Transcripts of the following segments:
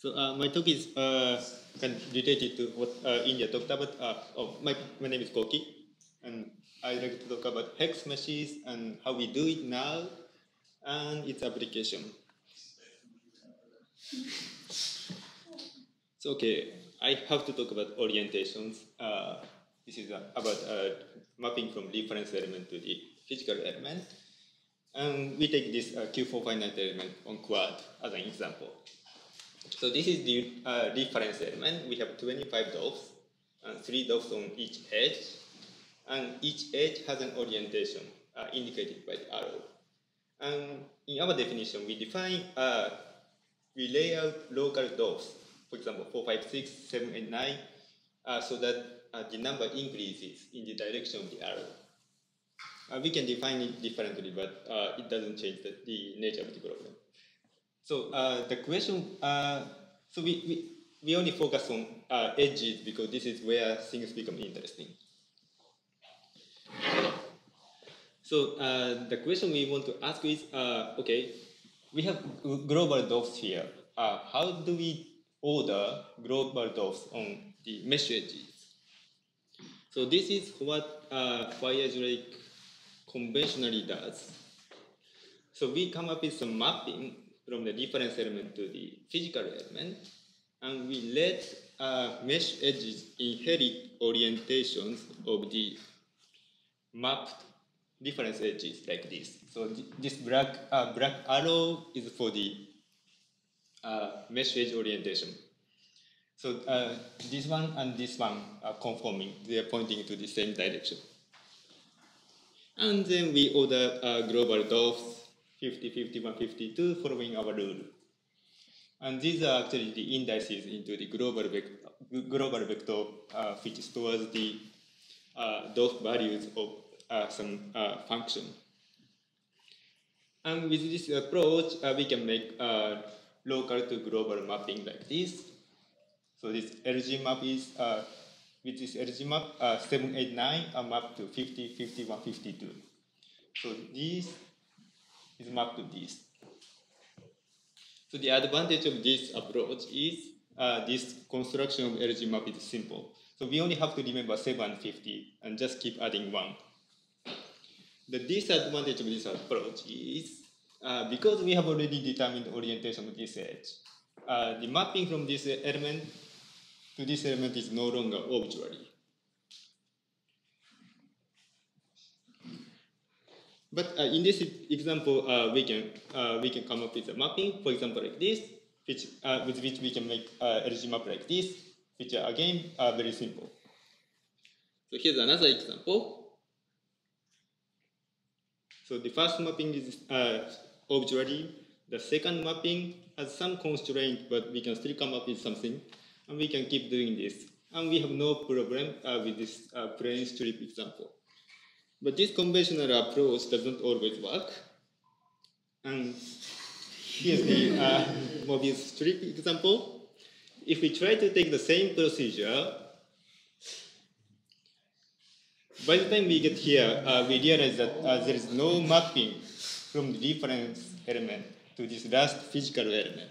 So uh, my talk is uh, related to what uh, India talked about. Uh, oh, my, my name is Koki, and I'd like to talk about hex meshes and how we do it now and its application. So okay, I have to talk about orientations. Uh, this is uh, about mapping from reference element to the physical element. And we take this uh, Q4 finite element on quad as an example. So this is the uh, reference element. We have 25 dots and three dots on each edge. And each edge has an orientation uh, indicated by the arrow. And in our definition, we define, uh, we lay out local dots, for example, 4, 5, 6, 7, 8, 9, uh, so that uh, the number increases in the direction of the arrow. Uh, we can define it differently, but uh, it doesn't change the, the, nature of the problem. So uh, the question, uh, so we, we, we only focus on uh, edges because this is where things become interesting. So uh, the question we want to ask is, okay, we have global dots here. how do we order global dots on the mesh edges? So this is what uh, conventionally does. So we come up with some mapping from the reference element to the physical element, and we let uh, mesh edges inherit orientations of the mapped reference edges like this. So th this black, uh, black arrow is for the uh, mesh edge orientation. So uh, this one and this one are conforming. They are pointing to the same direction. And then we order uh, global dots 50, 51, 52 following our rule. And these are actually the indices into the global, vector, global vector uh, which stores the uh, dot values of uh, some uh, function. And with this approach, uh, we can make uh, local to global mapping like this. So this LG map is with this LG map, uh, 789 are mapped to 50, 51, 52. So this is mapped to this. So the advantage of this approach is uh, this construction of LG map is simple. So we only have to remember 7 and 50 and just keep adding 1. The disadvantage of this approach is uh, because we have already determined the orientation of this edge, uh, the mapping from this element to this element is no longer arbitrary. But uh, in this example, uh, we can uh, we can come up with a mapping, for example, like this, which uh, with which we can make uh, LG map like this, which are again are very simple. So here's another example. So the first mapping is uh, arbitrary. The second mapping has some constraint, but we can still come up with something and we can keep doing this. And we have no problem uh, with this uh, plane strip example. But this conventional approach doesn't always work. And here's the uh, Mobius strip example. If we try to take the same procedure, by the time we get here, uh, we realize that uh, there is no mapping from the reference element to this last physical element.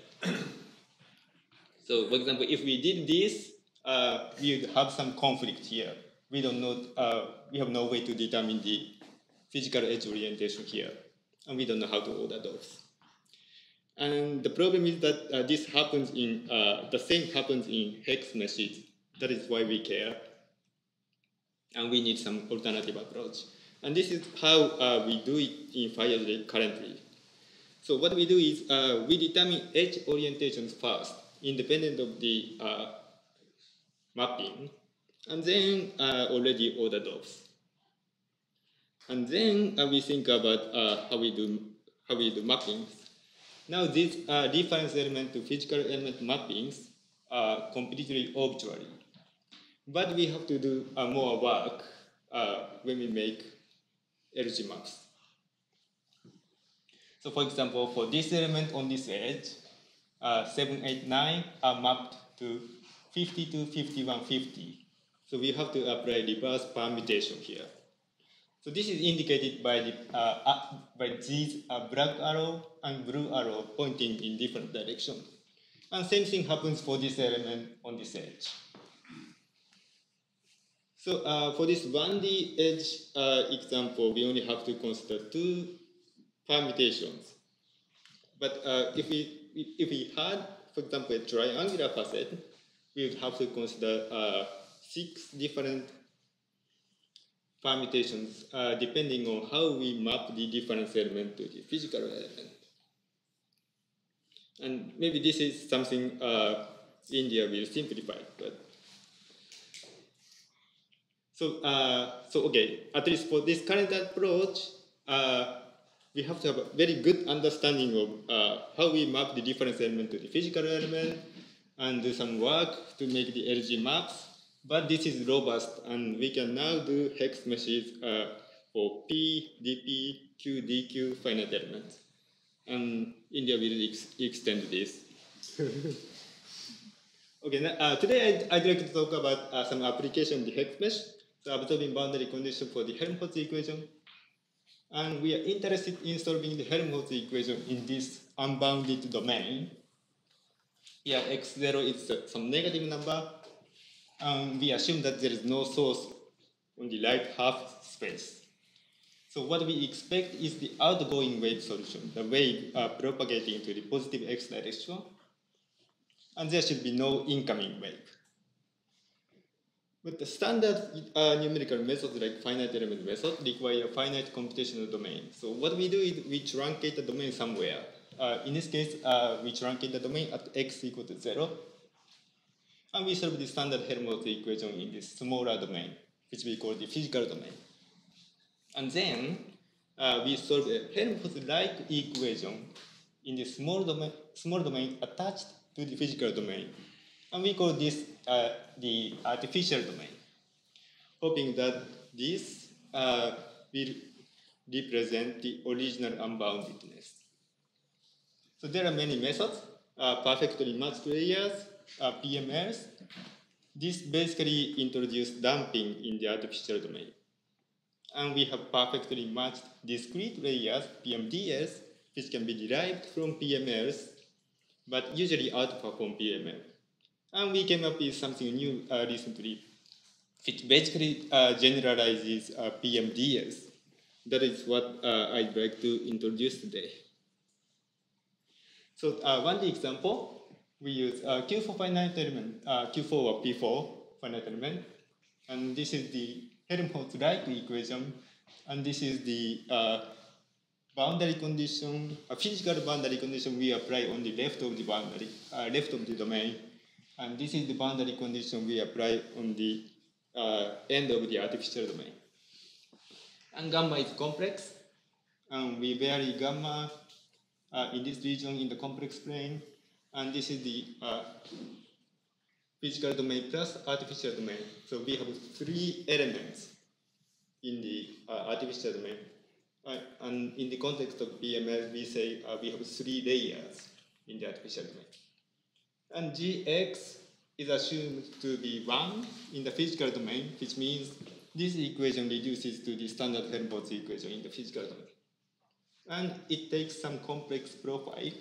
So for example, if we did this, uh, we would have some conflict here. We don't know, uh, we have no way to determine the physical edge orientation here. And we don't know how to order those. And the problem is that uh, this happens in, uh, the same happens in hex meshes. That is why we care. And we need some alternative approach. And this is how uh, we do it in Firedrake currently. So what we do is uh, we determine edge orientations first independent of the uh, mapping, and then uh, already order those. And then uh, we think about uh, how we do how we do mappings. Now these uh, reference element to physical element mappings are completely arbitrary, but we have to do uh, more work when we make LG maps. So for example, for this element on this edge, uh, 789 are mapped to 52, 51, 50. So we have to apply reverse permutation here. So this is indicated by, the, uh, uh, by these uh, black arrow and blue arrow pointing in different directions. And same thing happens for this element on this edge. So uh, for this 1D edge uh, example, we only have to consider two permutations. But uh, if, we, if we had, for example, a triangular facet, we would have to consider six different permutations uh, depending on how we map the reference element to the physical element. And maybe this is something uh, India will simplify, but so, uh, so okay, at least for this current approach, uh, we have to have a very good understanding of uh, how we map the reference element to the physical element and do some work to make the LG maps. But this is robust, and we can now do hex meshes uh, for P, DP, Q, DQ finite elements. And India will ex extend this. okay, now, uh, today I'd, I'd, like to talk about uh, some application of the hex mesh the absorbing boundary condition for the Helmholtz equation. And we are interested in solving the Helmholtz equation in this unbounded domain. Here x0 is some negative number. And we assume that there is no source on the right half space. So what we expect is the outgoing wave solution, the wave uh, propagating to the positive x direction. And there should be no incoming wave. But the standard uh, numerical methods like finite element method require a finite computational domain. So what we do is we truncate the domain somewhere. Uh, in this case, uh, we truncate the domain at x equal to 0. And we solve the standard Helmholtz equation in this smaller domain, which we call the physical domain. And then uh, we solve a Helmholtz-like equation in the small domain, small domain attached to the physical domain. And we call this uh, the artificial domain, hoping that this uh, will represent the original unboundedness. So there are many methods, uh, perfectly matched layers, PMLs. This basically introduced damping in the artificial domain. And we have perfectly matched discrete layers, PMDs, which can be derived from PMLs, but usually outperform PML. And we came up with something new uh, recently, which basically uh, generalizes uh, PMDs. That is what uh, I'd like to introduce today. So uh, one example, we use uh, Q4 finite element, uh, Q4 or P4 finite element. And this is the Helmholtz-like equation. And this is the boundary condition, a physical boundary condition we apply on the left of the boundary, left of the domain and this is the boundary condition we apply on the uh, end of the artificial domain. And gamma is complex, and we vary gamma uh, in this region in the complex plane, and this is the uh, physical domain plus artificial domain. So we have three elements in the uh, artificial domain. Uh, and in the context of PML, we say uh, we have three layers in the artificial domain. And Gx is assumed to be 1 in the physical domain, which means this equation reduces to the standard Helmholtz equation in the physical domain. And it takes some complex profile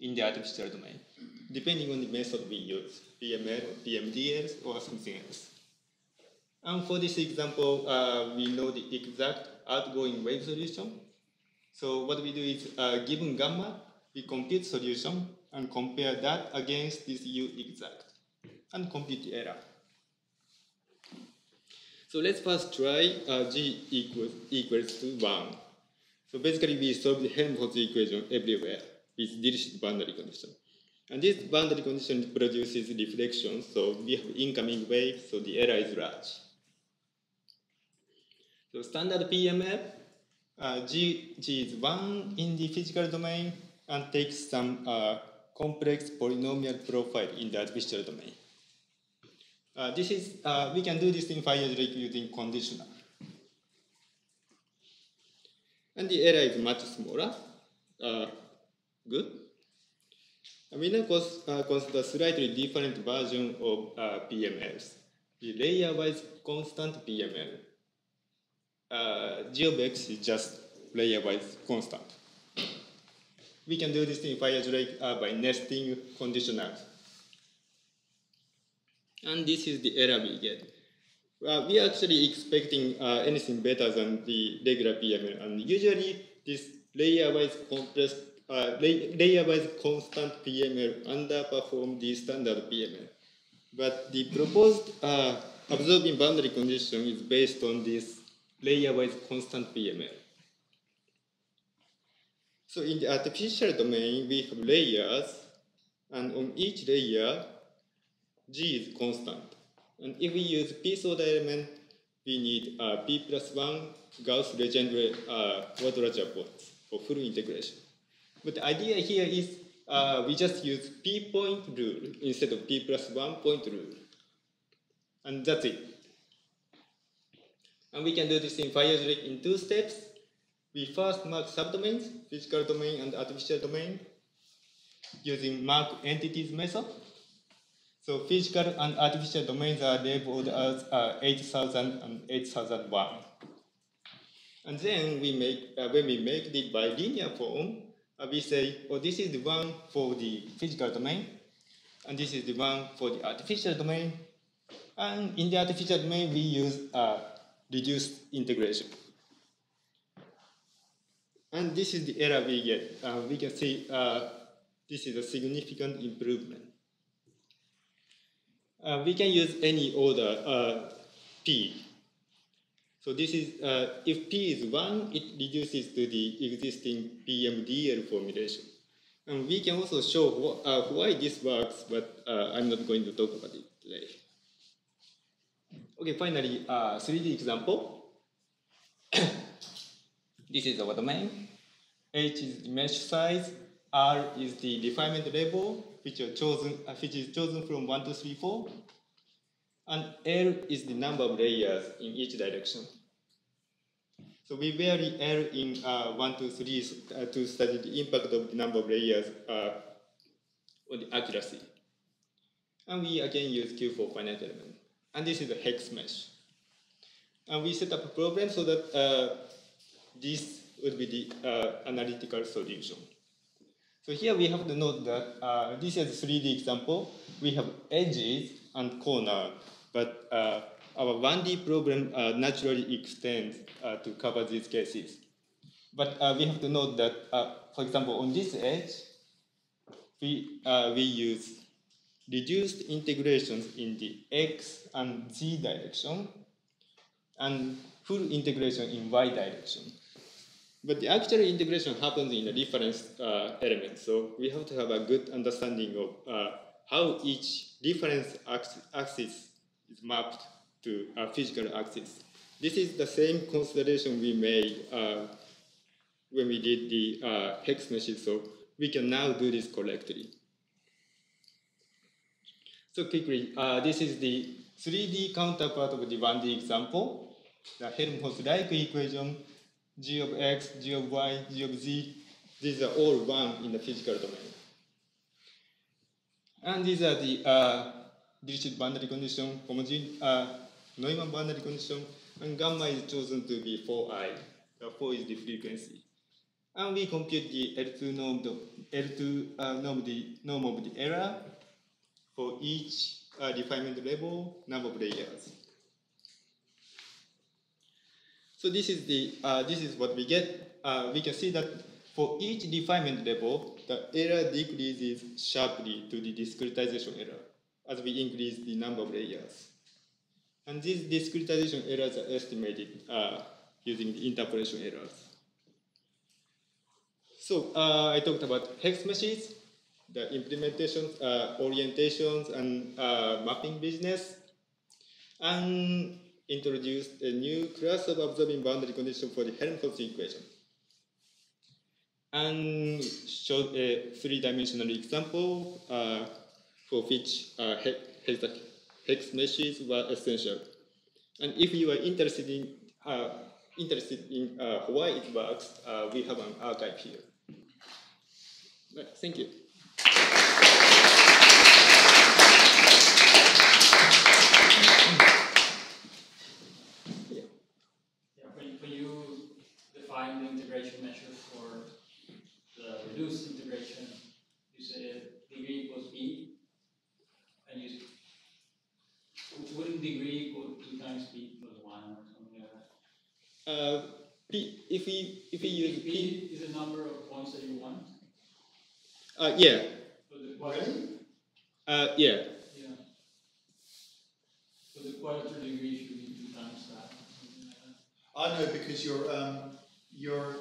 in the artificial domain, depending on the method we use, PML, PMDs, or something else. And for this example, uh, we know the exact outgoing wave solution. So what we do is, uh, given gamma, we compute solution and compare that against this U exact and compute the error. So let's first try uh, G equals, equals to 1. So basically we solve the Helmholtz equation everywhere with Dirichlet boundary condition. And this boundary condition produces reflection, so we have incoming wave, so the error is large. So standard PML, uh, G, G is 1 in the physical domain and takes some uh, complex polynomial profile in the artificial domain. Uh, this is, uh, we can do this in Firedrake using conditional. And the error is much smaller. Good. And we now cons uh, consider slightly different version of uh, PMLs. The layer-wise constant PML. Uh, G of x is just layer-wise constant we can do this in Firedrake uh, by nesting conditionals. And this is the error we get. Uh, we are actually expecting uh, anything better than the regular PML, and usually this layer-wise compressed, uh, layer-wise constant PML underperform the standard PML. But the proposed uh, absorbing boundary condition is based on this layer-wise constant PML. So in the artificial domain, we have layers, and on each layer, G is constant. And if we use p order element, we need uh, p plus 1 Gauss Legendre uh, quadrature points for full integration. But the idea here is uh, we just use p point rule instead of p plus 1 point rule. And that's it. And we can do this in Firedrake in two steps. We first mark subdomains, physical domain and artificial domain, using mark entities method. So physical and artificial domains are labeled as uh, 8000 and 8001. And then we make, uh, when we make it bilinear form, we say, oh, this is the one for the physical domain, and this is the one for the artificial domain. And in the artificial domain, we use uh, reduced integration. And this is the error we get. Uh, we can see uh, this is a significant improvement. Uh, we can use any order uh, p. So this is, uh, if p is 1, it reduces to the existing PMDL formulation. And we can also show wh uh, why this works, but I'm not going to talk about it today. Okay, finally, 3D example. this is our domain. H is the mesh size. R is the refinement level which are chosen, uh, which is chosen from one to three, four, and L is the number of layers in each direction. So we vary L in uh, one to three uh, to study the impact of the number of layers uh, on the accuracy. And we again use Q4 finite element. And this is a hex mesh. And we set up a problem so that uh, this would be the uh, analytical solution. So here we have to note that uh, this is a 3D example. We have edges and corner, but uh, our 1D problem uh, naturally extends uh, to cover these cases. But uh, we have to note that, uh, for example, on this edge, we, we use reduced integrations in the x and z direction, and full integration in y direction. But the actual integration happens in a reference uh, element. So we have to have a good understanding of uh, how each reference axis is mapped to a physical axis. This is the same consideration we made uh, when we did the uh, hex meshes, so we can now do this correctly. So quickly, uh, this is the 3D counterpart of the 1D example, the Helmholtz-like equation g of x, g of y, g of z, these are all one in the physical domain. And these are the uh, boundary condition, homogeneous uh, Neumann boundary condition, and gamma is chosen to be 4i. The 4 is the frequency. And we compute the L2 norm, the L2 uh, norm, the norm of the error for each uh, refinement level, number of layers. So this is, the, uh, this is what we get. Uh, we can see that for each refinement level, the error decreases sharply to the discretization error as we increase the number of layers. And these discretization errors are estimated uh, using the interpolation errors. So uh, I talked about hex meshes, the implementations, uh, orientations, and uh, mapping business. And introduced a new class of absorbing boundary condition for the Helmholtz equation and showed a three-dimensional example uh, for which uh, hex, meshes were essential. And if you are interested in uh, interested in uh, why it works, uh, we have an arXiv here. Thank you. define the integration measure for the reduced integration, you say degree equals b, and you wouldn't degree equal two times b plus one or something like that? Uh, p, if we if we use p, p, is the number of points that you want. uh, yeah, So the quad- Really? uh, yeah, Yeah. So the quadrature degree should be two times that. Something like that. I know because you're um, you're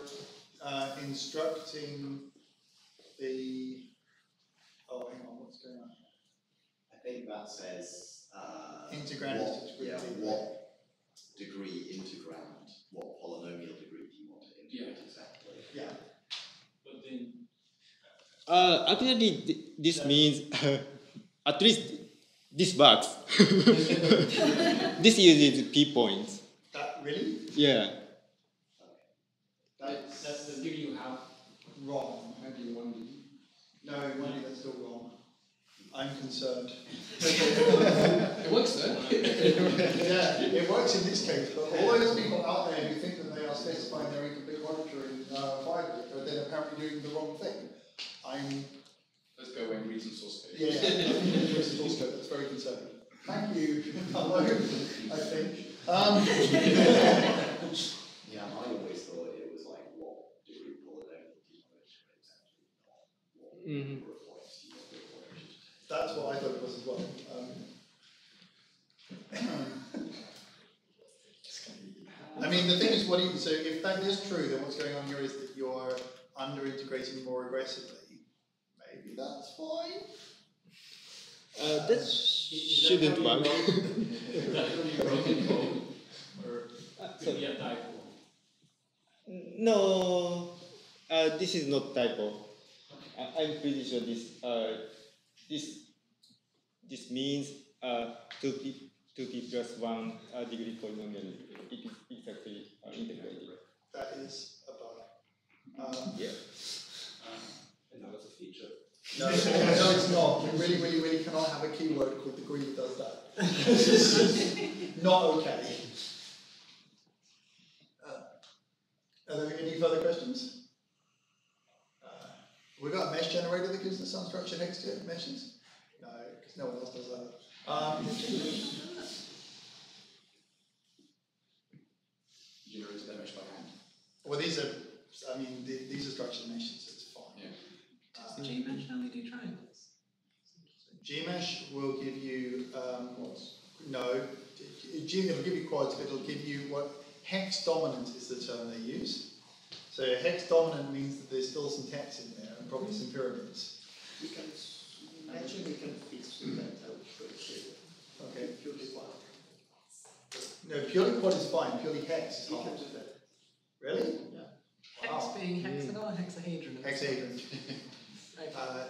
uh, instructing the. Oh, hang on, what's going on? I think that says uh, Integrand what, is degree yeah, degree. what degree integrand, what polynomial degree do you want to integrate exactly? Yeah. But then Uh, actually, th- this means at least this box. this uses p points. That really Yeah. that's that's the degree you have. wrong. Maybe one D. No, maybe that's still wrong. I'm concerned. It works though. yeah, it works in this case, but all those people out there who think that they are specifying their incomplete quadrature in uh, Firedrake are then apparently doing the wrong thing. I'm Let's go away and read some source code. Yeah, I think it's source code, that's very concerning. Thank you, hello, I think. Um, Yeah, I always thought it was like what degree polynomial do you want to integrate not what Mhm. number of points do you want the quadrature to take. That's what I thought it was as well. Um, I mean, the thing is, what you, so if that is true, then what's going on here is that you're under integrating more aggressively. Maybe that's fine. Uh, that shouldn't work. Is that how you wrote in code? Or Uh, could be a typo? No, uh, this is not typo. I, I'm pretty sure this uh, this this means uh, two p two p plus one uh, degree polynomial. It is exactly uh, integrated. That is a bug. Um, Yeah. And that was a feature. no, no, it's not. You really, really, really cannot have a keyword called degree that does that. It's just not okay. Uh, are there any further questions? Uh, we got a mesh generator that gives us unstructured hex to meshes? No, because no one else does that. Um, Generated that mesh by hand. well, these are, I mean, the, these are structured meshes, so it's fine. Yeah. Uh, Gmsh LED triangles. Gmsh will give you um, no. G- G- it'll give you quads, but it'll give you what hex dominant is the term they use. So hex dominant means that there's still some hex in there and probably some pyramids. We can, actually we can fix that, I will show you. Okay. Purely one. No, purely quad is fine. Purely hex is We hard. can do that. Really? Hex Wow. being hexagon or hexahedron? Hexahedron. Right. Uh,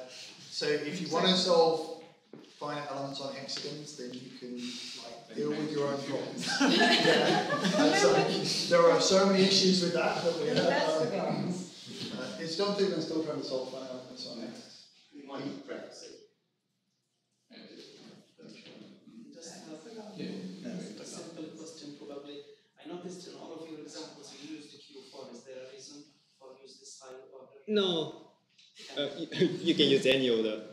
so if you want to solve finite elements on hexagons, then you can like deal with your own problems. yeah. That's, there are so many issues with that that we have. uh, Hexagons. Uh, it's John Tubman still trying to solve finite elements on X. We might need parentheses. Just have Yeah. a simple question probably. I noticed in all of your examples you used Q4. Is there a reason for use this high order? No, uh, you, you can use any order.